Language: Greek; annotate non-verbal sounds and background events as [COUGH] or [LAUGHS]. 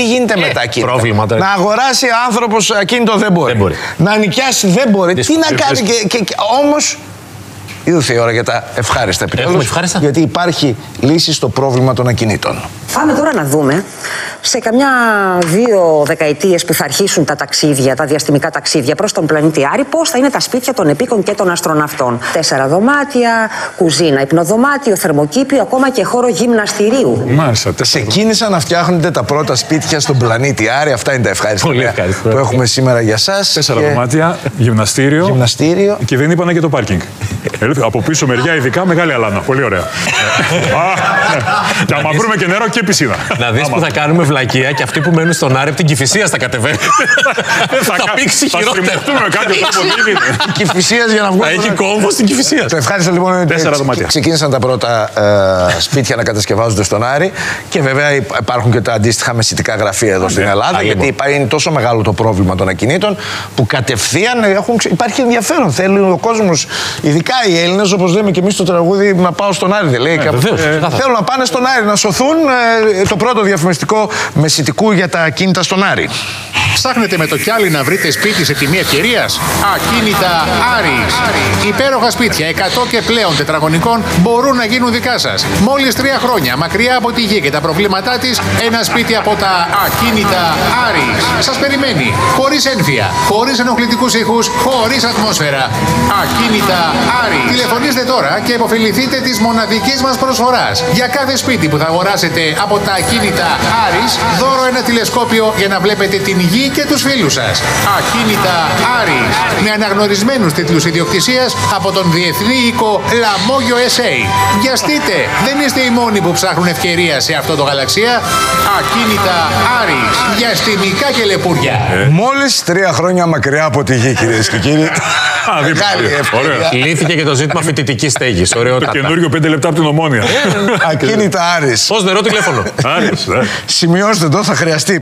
Τι γίνεται με τα ακίνητα. Προβλήματα. Να αγοράσει άνθρωπος ακίνητο δεν μπορεί. Δεν μπορεί. Να νοικιάσει δεν μπορεί. Δύσκολο. Τι να κάνει. Και, και, και, Όμως ήρθε η ώρα για τα ευχάριστα επιτέλους. Έχουμε ευχάριστα; Γιατί υπάρχει λύση στο πρόβλημα των ακινήτων. Πάμε τώρα να δούμε σε καμιά δύο δεκαετίες που θα αρχίσουν τα ταξίδια, τα διαστημικά ταξίδια προς τον πλανήτη Άρη, πώς θα είναι τα σπίτια των επίκων και των αστροναυτών. Τέσσερα δωμάτια, κουζίνα, υπνοδωμάτιο, θερμοκήπιο, ακόμα και χώρο γυμναστηρίου. Μάλιστα. τέσσερα Ξεκίνησαν να φτιάχνονται τα πρώτα σπίτια στον πλανήτη Άρη. Αυτά είναι τα ευχάριστα Πολύ νέα ευχάριστο. που έχουμε σήμερα για εσά. Τέσσερα δωμάτια, γυμναστήριο. Γυμναστήριο. Και δεν είπανε και το πάρκινγκ. Ε, από πίσω μεριά, ειδικά μεγάλη αλάνα. Πολύ ωραία. Α, ναι. Και άμα βρούμε και νερό και πισίνα. Να δεις Άμα. που θα κάνουμε βλακεία και αυτοί που μένουν στον Άρη από την Κυφυσία θα κατεβαίνουν. θα κα- πήξει θα χειρότερα. στριμωχτούμε με κάποιο τρόπο. τι είναι. Και φυσία για να Θα βγουν. έχει κόμβο στην Κυφυσία. Το ευχάριστο λοιπόν είναι ότι Τέσσερα ξε- δωμάτια. ξεκίνησαν τα πρώτα ε, σπίτια να κατασκευάζονται στον Άρη και βέβαια υπ- υπάρχουν και τα αντίστοιχα μεσητικά γραφεία εδώ στην Ελλάδα. Α, γιατί λοιπόν. υπά- είναι τόσο μεγάλο το πρόβλημα των ακινήτων που κατευθείαν έχουν, ξε- υπάρχει ενδιαφέρον. Θέλει ο κόσμος, ειδικά οι Έλληνες, όπως λέμε και εμείς στο τραγούδι, να πάω στον Άρη. Δεν λέει κάπου. βεβαίως, ξεκάθαρα. θέλουν να πάνε στον Άρη, να σωθούν ε, το πρώτο διαφημιστικό μεσητικού για τα ακίνητα στον Άρη. Ψάχνετε με το κιάλι να βρείτε σπίτι σε τιμή ευκαιρίας; Ακίνητα Άρης. Υπέροχα σπίτια 100 και πλέον τετραγωνικών μπορούν να γίνουν δικά σας. Μόλις τρία χρόνια μακριά από τη γη και τα προβλήματά της, ένα σπίτι από τα Ακίνητα Άρης. Σας περιμένει. Χωρίς ένφια, χωρίς ενοχλητικούς ήχους, χωρίς ατμόσφαιρα. Ακίνητα Άρης. Τηλεφωνήστε τώρα και υποφεληθείτε της μοναδικής μας προσφοράς. Για κάθε σπίτι που θα αγοράσετε από τα Ακίνητα Άρης, δώρο ένα τηλεσκόπιο για να βλέπετε την γη και τους φίλους σας. Ακίνητα Άρης. Με αναγνωρισμένους τίτλους ιδιοκτησίας από τον Διεθνή Οίκο Λαμόγιο SA. Βιαστείτε, δεν είστε οι μόνοι που ψάχνουν ευκαιρία σε αυτό το γαλαξία. Ακίνητα Άρης. Διαστημικά και λεπούρια. Μόλις τρία χρόνια μακριά από τη γη, κυρίες και κύριοι. Α, δίπλα. Μεγάλη ευκαιρία. Ωραία. Λύθηκε και το ζήτημα φοιτητικής στέγης. Το Ωραιότατα. καινούριο πέντε λεπτά από την ομόνια. [LAUGHS] Ακίνητα Άρης. Πώς νερό τηλέφωνο. Άρης, ε. Σημειώστε το, θα χρειαστεί.